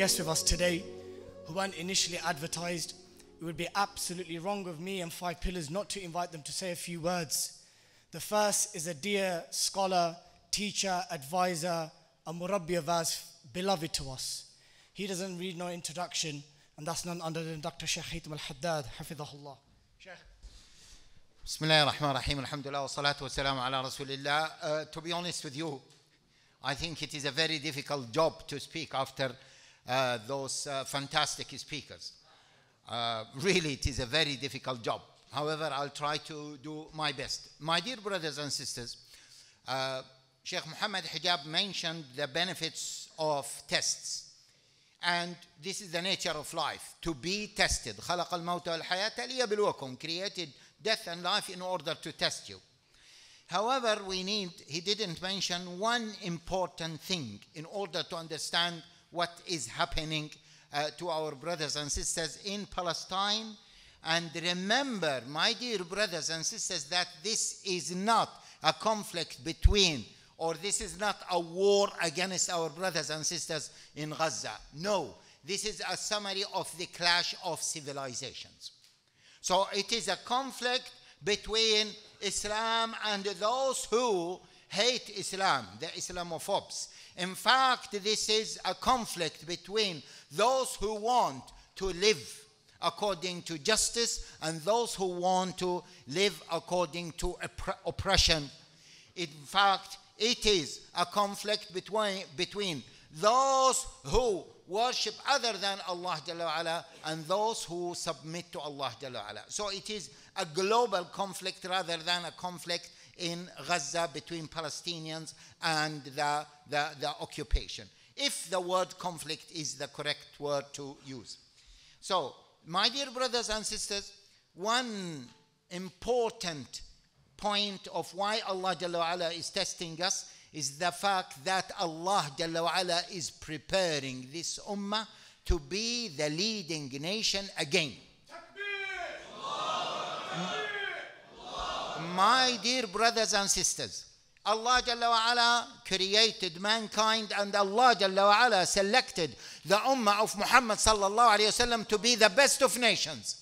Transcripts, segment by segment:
guest with us today who weren't initially advertised. It would be absolutely wrong of me and Five Pillars not to invite them to say a few words. The first is a dear scholar, teacher, advisor, a murabbi of ours, beloved to us. He doesn't need no introduction, and that's none other than Dr. Sheikh Haitham al-Haddad, hafidhahullah. Sheikh. بسم الله الرحمن الرحيم الحمد لله والصلاة والسلام على رسول الله uh, to be honest with you I think it is a very difficult job to speak after uh, those uh, fantastic speakers. Uh, really, it is a very difficult job. However, I'll try to do my best. My dear brothers and sisters, uh, Sheikh Muhammad Hijab mentioned the benefits of tests. And this is the nature of life, to be tested. خلق الموت والحياة ليبلوكم created death and life in order to test you. However, we need, he didn't mention one important thing in order to understand what is happening uh, to our brothers and sisters in Palestine. And remember, my dear brothers and sisters, that this is not a conflict between or this is not a war against our brothers and sisters in Gaza. No, this is a summary of the clash of civilizations. So it is a conflict between Islam and those who hate Islam, the Islamophobes. In fact, this is a conflict between those who want to live according to justice and those who want to live according to oppre- oppression. In fact, it is a conflict between, between those who worship other than Allah Jalla and those who submit to Allah Jalla. So it is a global conflict rather than a conflict in Gaza between Palestinians and the, the, the occupation. If the word conflict is the correct word to use. So, my dear brothers and sisters, one important point of why Allah Jalla is testing us is the fact that Allah Jalla is preparing this ummah to be the leading nation again. My dear brothers and sisters, Allah Jalla wa'ala created mankind and Allah Jalla wa'ala selected the ummah of Muhammad sallallahu alayhi wasallam to be the best of nations.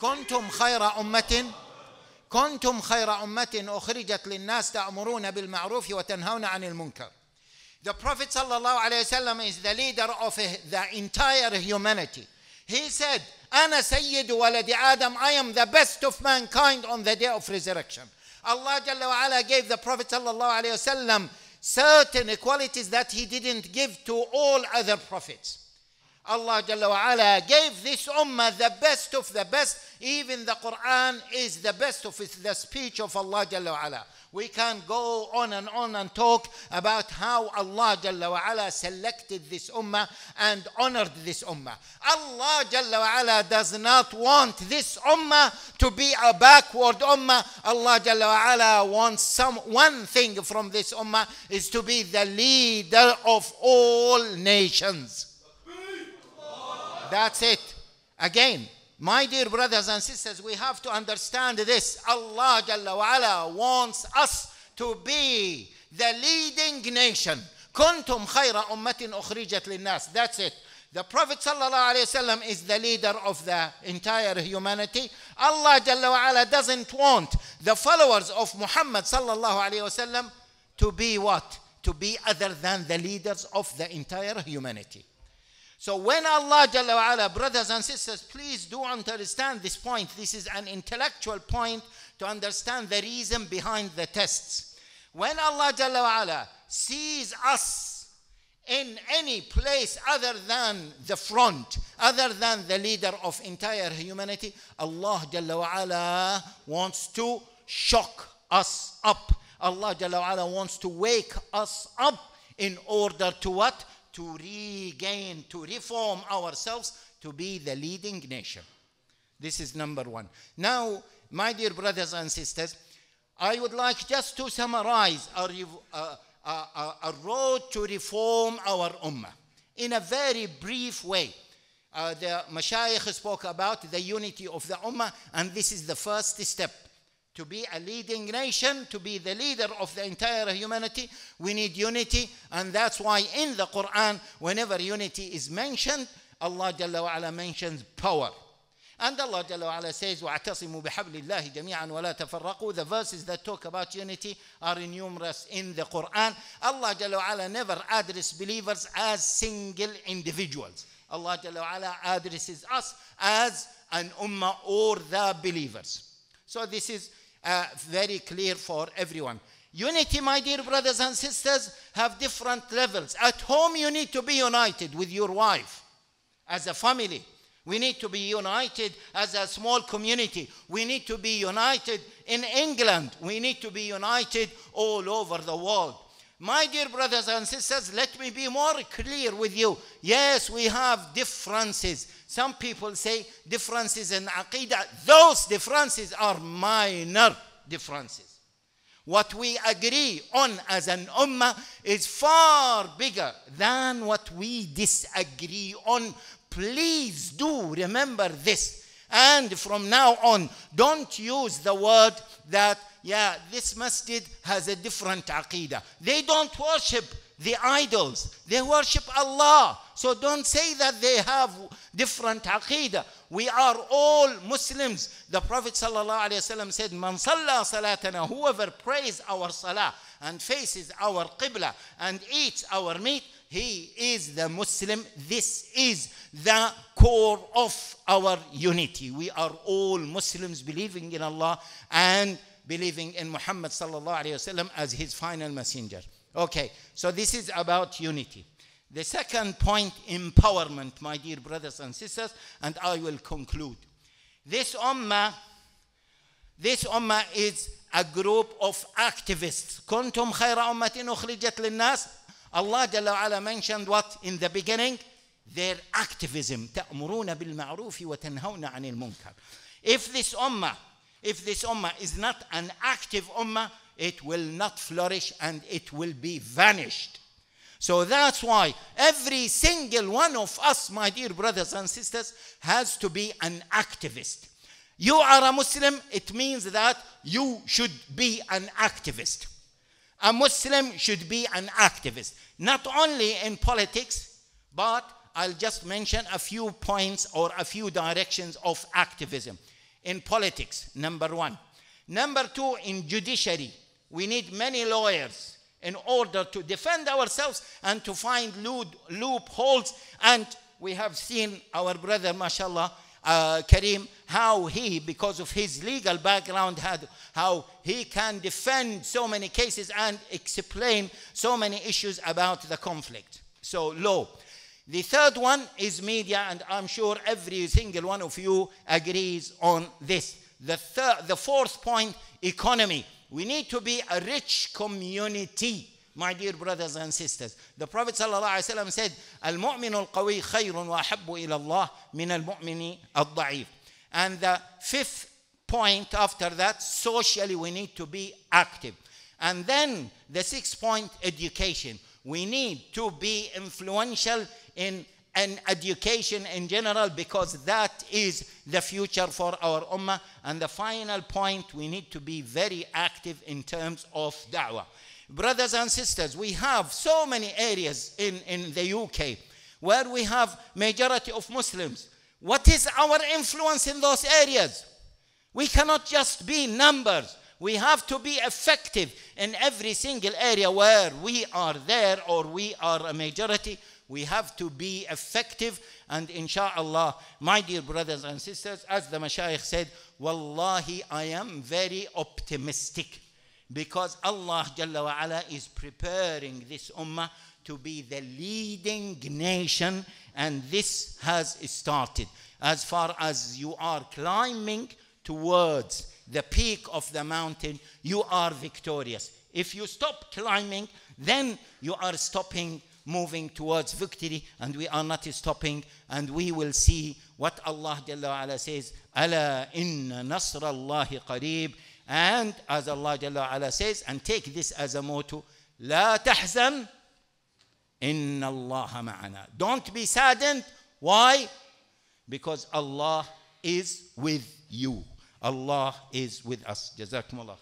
كنتم خير أمة كنتم خير أمة أخرجت للناس تأمرون بالمعروف وتنهون عن المنكر. The Prophet sallallahu alayhi wasallam is the leader of the entire humanity. He said, أنا سيد ولد آدم I am the best of mankind on the day of resurrection. Allah Jalla wa ala gave the Prophet sallallahu wasallam certain qualities that he didn't give to all other prophets. Allah Jalla wa ala gave this ummah the best of the best. Even the Quran is the best of the speech of Allah Jalla wa ala. We can go on and on and talk about how Allah Jalla wa ala selected this ummah and honored this ummah. Allah Jalla wa ala does not want this ummah to be a backward ummah. Allah Jalla wa ala wants some one thing from this ummah is to be the leader of all nations. That's it. Again, my dear brothers and sisters, we have to understand this. Allah Jalla wa ala wants us to be the leading nation. كنتم خير أمة أخرجت للناس. That's it. The Prophet sallallahu alaihi wasallam is the leader of the entire humanity. Allah Jalla wa ala doesn't want the followers of Muhammad sallallahu alaihi wasallam to be what? To be other than the leaders of the entire humanity. So when Allah Jalla brothers and sisters, please do understand this point. This is an intellectual point to understand the reason behind the tests. When Allah Jalla sees us in any place other than the front, other than the leader of entire humanity, Allah Jalla wants to shock us up. Allah Jalla wants to wake us up in order to what? To regain, to reform ourselves to be the leading nation. This is number one. Now, my dear brothers and sisters, I would like just to summarize a road to reform our ummah in a very brief way. Uh, the Mashayikh spoke about the unity of the ummah, and this is the first step to be a leading nation, to be the leader of the entire humanity, we need unity. And that's why in the Quran, whenever unity is mentioned, Allah Jalla wa mentions power. And Allah Jalla wa says, وَاعْتَصِمُوا بِحَبْلِ اللَّهِ جَمِيعًا وَلَا تَفَرَّقُوا The verses that talk about unity are numerous in the Quran. Allah Jalla wa never addresses believers as single individuals. Allah Jalla wa addresses us as an ummah or the believers. So this is uh, very clear for everyone. Unity, my dear brothers and sisters, have different levels. At home, you need to be united with your wife as a family. We need to be united as a small community. We need to be united in England. We need to be united all over the world. My dear brothers and sisters, let me be more clear with you. Yes, we have differences. Some people say differences in Aqidah. Those differences are minor differences. What we agree on as an ummah is far bigger than what we disagree on. Please do remember this. And from now on, don't use the word that yeah, this masjid has a different aqidah. They don't worship the idols, they worship Allah. So don't say that they have different aqidah. We are all Muslims. The Prophet ﷺ said, Man salla salatana, whoever prays our salah and faces our qibla and eats our meat, he is the Muslim. This is the core of our unity. We are all Muslims believing in Allah and believing in Muhammad sallallahu alayhi wasallam as his final messenger. Okay, so this is about unity. The second point, empowerment, my dear brothers and sisters, and I will conclude. This ummah, this ummah is a group of activists. كنتم خير أمة أخرجت للناس. Allah Jalla wa mentioned what in the beginning? Their activism. تأمرون بالمعروف وتنهون عن المنكر. If this ummah if this ummah is not an active ummah, it will not flourish and it will be vanished. So that's why every single one of us, my dear brothers and sisters, has to be an activist. You are a Muslim, it means that you should be an activist. A Muslim should be an activist, not only in politics, but I'll just mention a few points or a few directions of activism in politics, number one. Number two, in judiciary, we need many lawyers in order to defend ourselves and to find loopholes. And we have seen our brother, mashallah, uh, Karim, how he, because of his legal background, had how he can defend so many cases and explain so many issues about the conflict. So, law. The third one is media, and I'm sure every single one of you agrees on this. The, third, the fourth point, economy. We need to be a rich community, my dear brothers and sisters. The Prophet ﷺ said, Al-mu'min al-qawi khayrun wa ahabbu ilallah min al-mu'mini al-da'if. And the fifth point after that, socially we need to be active. And then the sixth point, education. We need to be influential in education in general because that is the future for our ummah. And the final point, we need to be very active in terms of da'wah. Brothers and sisters, we have so many areas in, in the UK where we have majority of Muslims. What is our influence in those areas? We cannot just be numbers. We have to be effective in every single area where we are there or we are a majority we have to be effective and inshallah my dear brothers and sisters as the mashayikh said wallahi i am very optimistic because allah jalla wa ala is preparing this ummah to be the leading nation and this has started. As far as you are climbing towards the peak of the mountain you are victorious. If you stop climbing then you are stopping moving towards victory and we are not stopping and we will see what Allah Jalla ala says ala inna nasrallahi qareeb and as Allah Jalla ala says and take this as a motto la tahzan inna Allah ma'ana. Don't be saddened. Why? Because Allah is with you. Allah is with us. Jazakumullah.